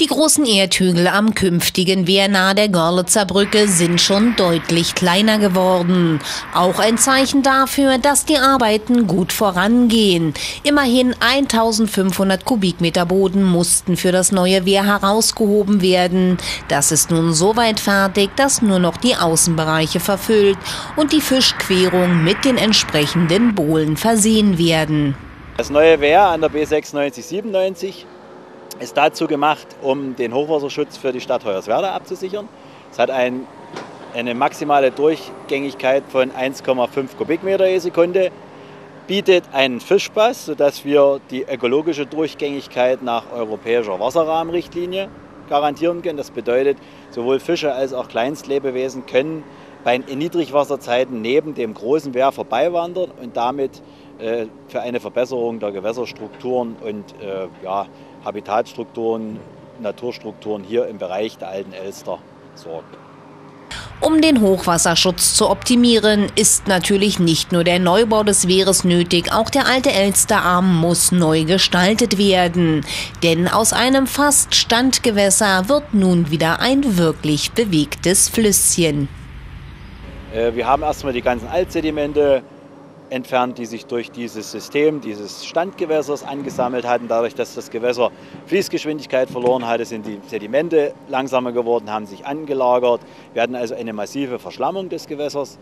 Die großen Erdhügel am künftigen Wehr nahe der Görlitzer Brücke sind schon deutlich kleiner geworden. Auch ein Zeichen dafür, dass die Arbeiten gut vorangehen. Immerhin 1500 Kubikmeter Boden mussten für das neue Wehr herausgehoben werden. Das ist nun so weit fertig, dass nur noch die Außenbereiche verfüllt und die Fischquerung mit den entsprechenden Bohlen versehen werden. Das neue Wehr an der B96 97 ist dazu gemacht, um den Hochwasserschutz für die Stadt Hoyerswerda abzusichern. Es hat ein, eine maximale Durchgängigkeit von 1,5 Kubikmeter je Sekunde, bietet einen Fischpass, sodass wir die ökologische Durchgängigkeit nach europäischer Wasserrahmenrichtlinie garantieren können. Das bedeutet, sowohl Fische als auch Kleinstlebewesen können bei Niedrigwasserzeiten neben dem großen Wehr vorbeiwandern und damit für eine Verbesserung der Gewässerstrukturen und äh, ja, Habitatstrukturen, Naturstrukturen hier im Bereich der alten Elster sorgen. Um den Hochwasserschutz zu optimieren, ist natürlich nicht nur der Neubau des Wehres nötig, auch der alte Elsterarm muss neu gestaltet werden. Denn aus einem fast Standgewässer wird nun wieder ein wirklich bewegtes Flüsschen. Äh, wir haben erstmal die ganzen Altsedimente entfernt, die sich durch dieses System dieses Standgewässers angesammelt hatten. Dadurch, dass das Gewässer Fließgeschwindigkeit verloren hatte, sind die Sedimente langsamer geworden, haben sich angelagert. Wir hatten also eine massive Verschlammung des Gewässers.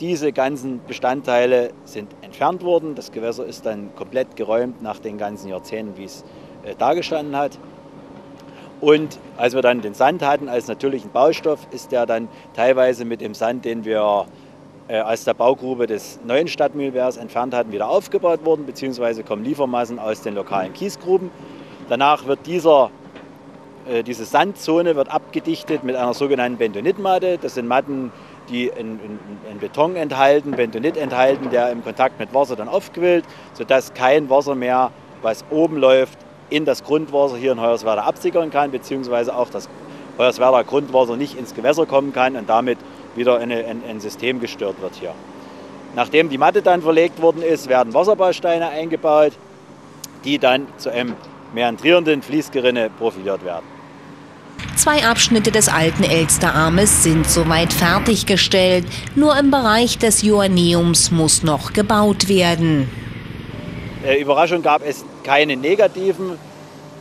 Diese ganzen Bestandteile sind entfernt worden. Das Gewässer ist dann komplett geräumt nach den ganzen Jahrzehnten, wie es äh, dagestanden hat. Und als wir dann den Sand hatten als natürlichen Baustoff, ist der dann teilweise mit dem Sand, den wir äh, aus der Baugrube des neuen Stadtmühlwehrs entfernt hatten, wieder aufgebaut worden, beziehungsweise kommen Liefermassen aus den lokalen Kiesgruben. Danach wird dieser, äh, diese Sandzone wird abgedichtet mit einer sogenannten Bentonitmatte. Das sind Matten, die einen Beton enthalten, Bentonit enthalten, der im Kontakt mit Wasser dann aufquillt, sodass kein Wasser mehr, was oben läuft, in das Grundwasser hier in Hoyerswerda absickern kann, beziehungsweise auch das Hoyerswerda Grundwasser nicht ins Gewässer kommen kann und damit wieder eine, ein, ein System gestört wird hier. Nachdem die Matte dann verlegt worden ist, werden Wasserbausteine eingebaut, die dann zu einem meandrierenden Fließgerinne profiliert werden. Zwei Abschnitte des alten Elsterarmes sind soweit fertiggestellt. Nur im Bereich des Joanneums muss noch gebaut werden. Äh, Überraschung gab es keine negativen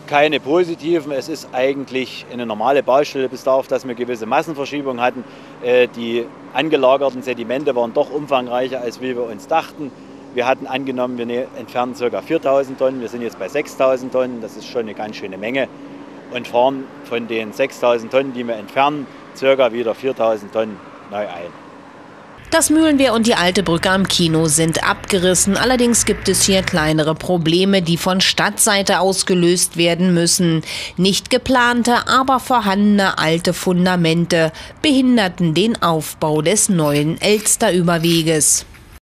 keine positiven. Es ist eigentlich eine normale Baustelle, bis darauf, dass wir gewisse Massenverschiebungen hatten. Äh, die angelagerten Sedimente waren doch umfangreicher, als wir uns dachten. Wir hatten angenommen, wir ne-, entfernen ca. 4000 Tonnen, wir sind jetzt bei 6000 Tonnen, das ist schon eine ganz schöne Menge und fahren von den 6000 Tonnen, die wir entfernen, ca. wieder 4000 Tonnen neu ein. Das Mühlenwehr und die alte Brücke am Kino sind abgerissen. Allerdings gibt es hier kleinere Probleme, die von Stadtseite aus gelöst werden müssen. Nicht geplante, aber vorhandene alte Fundamente behinderten den Aufbau des neuen Elsterüberweges.